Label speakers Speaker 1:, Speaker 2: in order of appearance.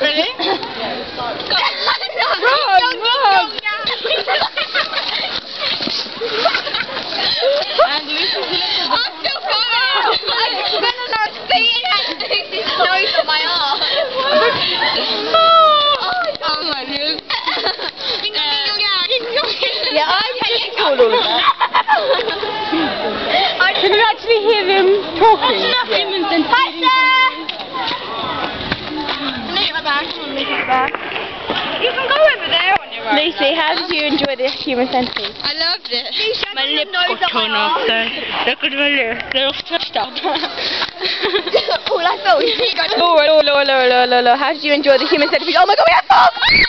Speaker 1: you were too.
Speaker 2: Ready?
Speaker 1: Run, run.
Speaker 2: and Lucy's little
Speaker 1: I'm still going. I'm gonna know speed and Lucy's nose on my arm.
Speaker 2: Oh my goodness.
Speaker 1: Yeah, I just called all of that.
Speaker 3: Can you actually hear them talking?
Speaker 1: It back. Leave it back. You can go over there on your own.
Speaker 3: Lucy, how did you enjoy the human centipede?
Speaker 2: I loved it.
Speaker 1: My lips
Speaker 2: got torn off there. Look at my lips. They're all touched up.
Speaker 1: All I felt was you got
Speaker 3: Oh, oh, oh, oh, oh, oh, oh, How did you enjoy the human centipede? Oh my god, we have fun!